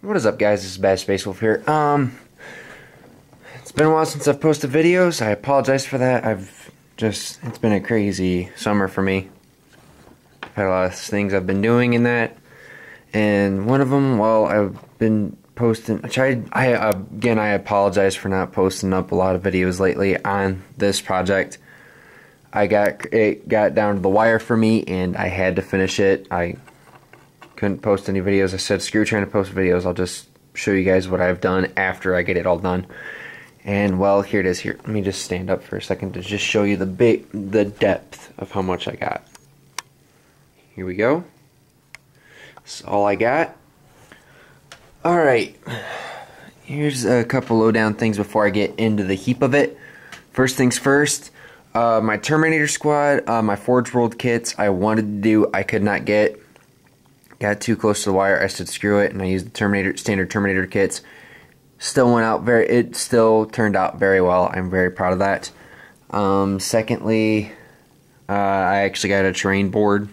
What is up guys, this is Bad Space Wolf here. Um, it's been a while since I've posted videos, I apologize for that. I've just, it's been a crazy summer for me. I've had a lot of things I've been doing in that. And one of them, well, I've been posting, I tried, I, again, I apologize for not posting up a lot of videos lately on this project. I got, it got down to the wire for me and I had to finish it. I couldn't post any videos. I said, screw trying to post videos. I'll just show you guys what I've done after I get it all done. And well, here it is. Here, let me just stand up for a second to just show you the big, the depth of how much I got. Here we go. That's all I got. All right. Here's a couple lowdown things before I get into the heap of it. First things first. Uh, my Terminator squad, uh, my Forge World kits, I wanted to do, I could not get got too close to the wire. I said screw it, and I used the Terminator standard Terminator kits. Still went out very. It still turned out very well. I'm very proud of that. Um, secondly, uh, I actually got a terrain board.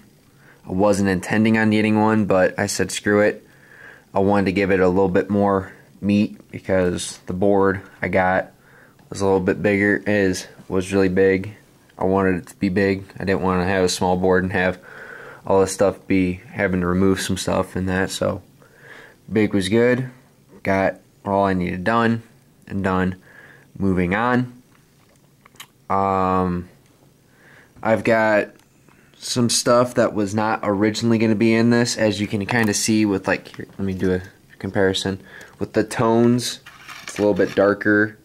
I wasn't intending on getting one, but I said screw it. I wanted to give it a little bit more meat because the board I got was a little bit bigger. Is was really big. I wanted it to be big. I didn't want to have a small board and have all this stuff be having to remove some stuff and that. So big was good. Got all I needed done and done. Moving on. Um, I've got some stuff that was not originally going to be in this, as you can kind of see with like. Here, let me do a comparison with the tones. It's a little bit darker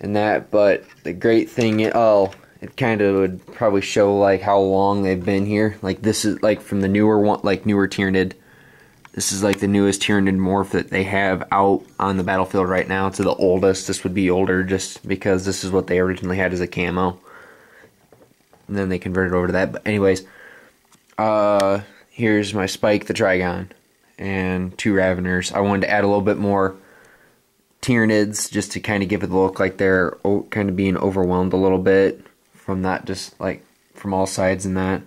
and that, but the great thing, oh, it kind of would probably show like how long they've been here. Like this is like from the newer one, like newer Tyranid. This is like the newest Tyranid morph that they have out on the battlefield right now. To the oldest, this would be older just because this is what they originally had as a camo. And then they converted over to that. But anyways, uh, here's my Spike the Trygon and two Raveners. I wanted to add a little bit more Tyranids just to kind of give it a look like they're kind of being overwhelmed a little bit from that just like from all sides and that.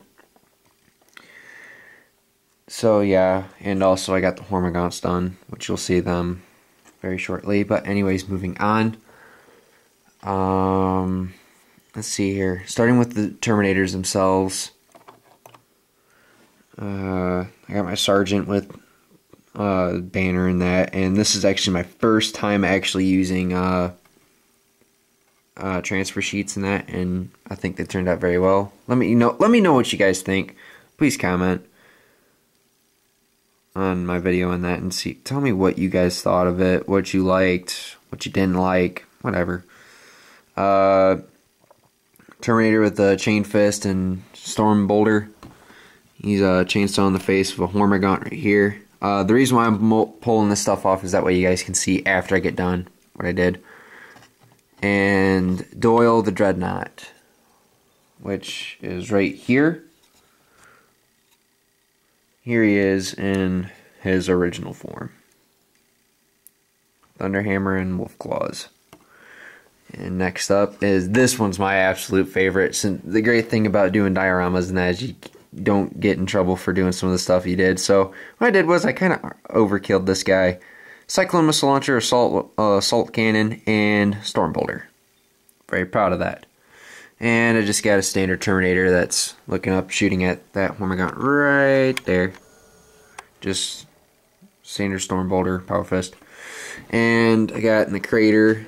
So yeah, and also I got the Hormagaunts done, which you'll see them very shortly. But anyways, moving on. Um, let's see here. Starting with the Terminators themselves. Uh, I got my Sergeant with uh, banner in that, and this is actually my first time actually using uh, uh, transfer sheets and that, and I think they turned out very well. Let me you know. Let me know what you guys think. Please comment on my video on that and see. Tell me what you guys thought of it, what you liked, what you didn't like, whatever. Uh, Terminator with the chain fist and storm bolter. He's a chainsaw in the face with a Hormagaunt right here. Uh, the reason why I'm pulling this stuff off is that way you guys can see after I get done what I did and Doyle the Dreadnought, which is right here. Here he is in his original form. Thunderhammer and Wolf Claws. And next up is this one's my absolute favorite. Since the great thing about doing dioramas and that is you don't get in trouble for doing some of the stuff you did. So what I did was I kind of overkilled this guy. Cyclone missile launcher, assault uh, assault cannon, and storm bolter. Very proud of that. And I just got a standard Terminator that's looking up, shooting at that Hormagaunt right there. Just standard Storm Bolter, Power Fist. And I got in the crater,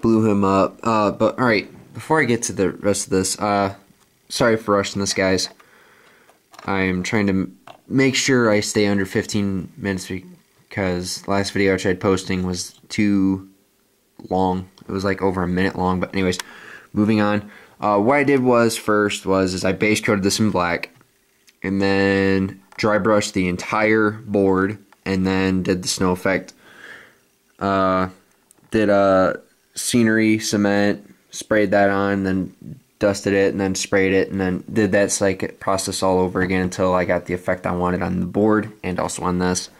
blew him up. Uh, but alright, before I get to the rest of this, uh, sorry for rushing this, guys. I'm trying to make sure I stay under 15 minutes because last video I tried posting was too long. It was like over a minute long. But anyways, moving on. Uh, what I did was first was is I base coated this in black, and then dry brushed the entire board, and then did the snow effect. Uh, did a uh, scenery cement, sprayed that on, then dusted it, and then sprayed it, and then did that like process all over again until I got the effect I wanted on the board and also on this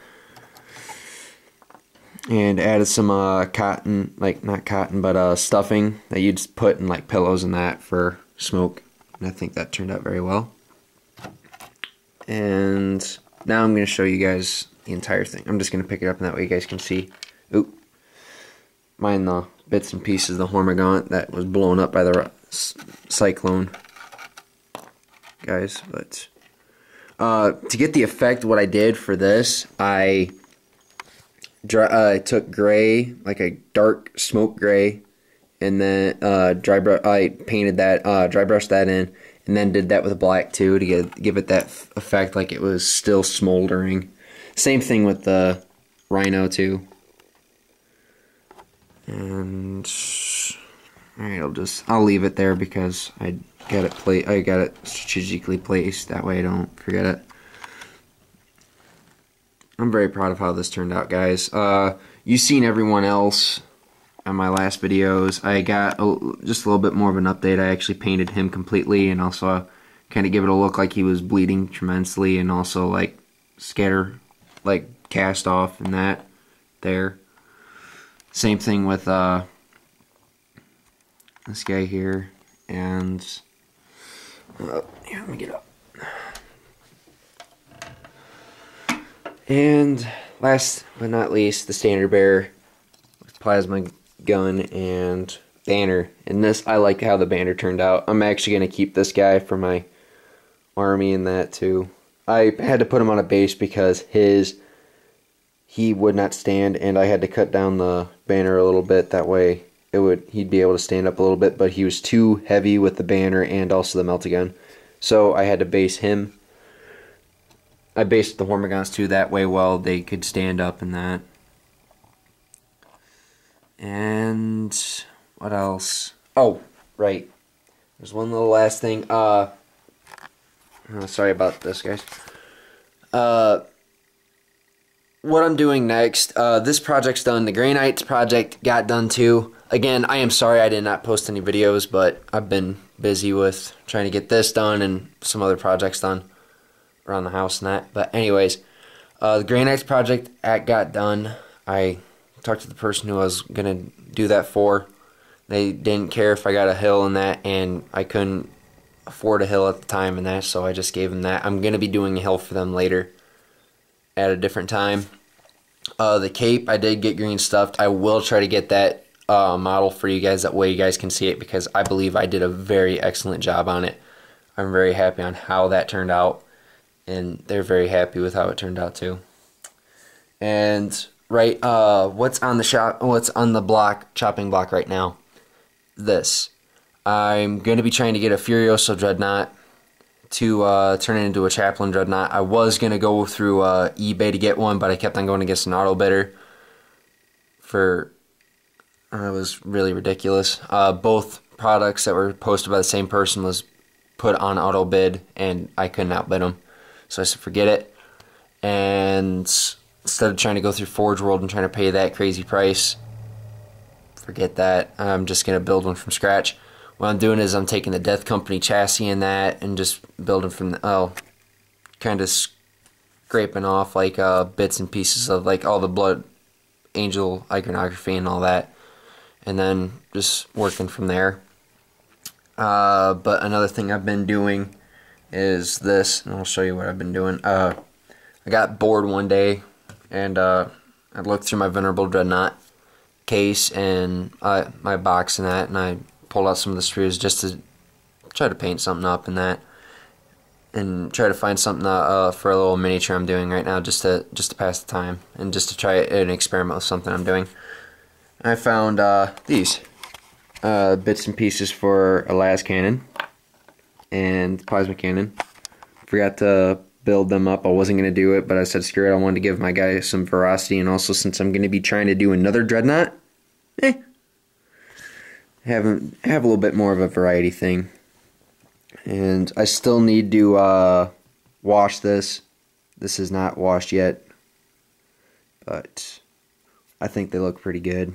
and added some uh, cotton, like not cotton, but uh, stuffing that you'd put in like pillows and that for smoke. And I think that turned out very well. And now I'm going to show you guys the entire thing. I'm just going to pick it up and that way you guys can see. Oop. Mine the bits and pieces of the Hormagaunt that was blown up by the cyclone. Guys, but uh, to get the effect, what I did for this, I dry, uh, I took gray, like a dark smoke gray, and then uh, dry brush. I painted that, uh, dry brushed that in, and then did that with black too to get give it that effect like it was still smoldering. Same thing with the Rhino too. And alright, I'll just I'll leave it there because I got it play I got it strategically placed that way I don't forget it. I'm very proud of how this turned out, guys. Uh, you've seen everyone else on my last videos. I got a, just a little bit more of an update. I actually painted him completely and also kind of give it a look like he was bleeding tremendously and also like scatter, like cast off and that there. Same thing with uh, this guy here and uh, here, let me get up. And last but not least, the standard bearer with plasma gun and banner. And this, I like how the banner turned out. I'm actually going to keep this guy for my army and that too. I had to put him on a base because his he would not stand and I had to cut down the banner a little bit that way it would he'd be able to stand up a little bit but he was too heavy with the banner and also the melta gun so I had to base him I based the Hormagaunts too that way well they could stand up in that. And what else? Oh, right. There's one little last thing. Uh, oh, sorry about this, guys. Uh, what I'm doing next, uh, this project's done. The Knights project got done too. Again, I am sorry I did not post any videos, but I've been busy with trying to get this done and some other projects done around the house and that. But anyways, uh, the Grey Knights project at got done. I talked to the person who I was gonna do that for. They didn't care if I got a hill and that, and I couldn't afford a hill at the time and that, so I just gave them that. I'm gonna be doing a hill for them later at a different time. Uh, the cape, I did get green stuffed. I will try to get that uh, model for you guys. That way you guys can see it because I believe I did a very excellent job on it. I'm very happy on how that turned out and they're very happy with how it turned out too. And right, uh, what's on the shop? What's on the block chopping block right now? This. I'm going to be trying to get a Furioso Dreadnought to uh, turn it into a Chaplain Dreadnought. I was going to go through uh, eBay to get one, but I kept on going against an auto bidder for uh, it was really ridiculous. Uh, both products that were posted by the same person was put on auto bid, and I couldn't outbid them. So I said, forget it. And instead of trying to go through Forge World and trying to pay that crazy price, forget that. I'm just going to build one from scratch. What I'm doing is I'm taking the Death Company chassis and that and just building from, the, oh, kind of scraping off like uh, bits and pieces of like all the Blood Angel iconography and all that. And then just working from there. Uh, but another thing I've been doing is this, and I'll show you what I've been doing. Uh, I got bored one day, and uh, I looked through my Venerable Dreadnought case and uh, my box and that, and I pulled out some of the screws just to try to paint something up and that, and try to find something uh, uh, for a little miniature I'm doing right now, just to just to pass the time and just to try an experiment with something I'm doing. I found uh, these bits and pieces for a las cannon and plasma cannon. Forgot to build them up. I wasn't going to do it, but I said screw it. I wanted to give my guy some veracity, and also since I'm going to be trying to do another dreadnought, eh, have have a little bit more of a variety thing. And I still need to uh, wash this. This is not washed yet, but I think they look pretty good.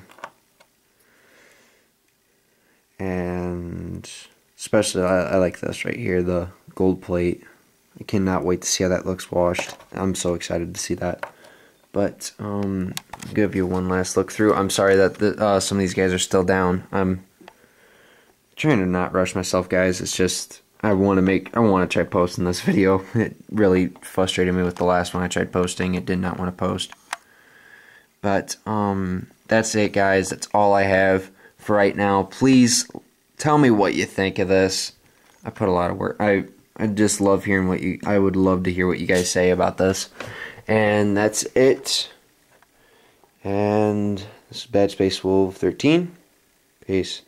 And Especially, I, I like this right here, the gold plate. I cannot wait to see how that looks washed. I'm so excited to see that. But, um, I'll give you one last look through. I'm sorry that the, uh, some of these guys are still down. I'm trying to not rush myself, guys. It's just, I want to make I want to try posting this video. It really frustrated me with the last one I tried posting. It did not want to post. But um that's it guys. That's all I have for right now. Please tell me what you think of this. I put a lot of work. I I just love hearing what you I would love to hear what you guys say about this. And that's it. And this is Bad Space Wolf 13. Peace.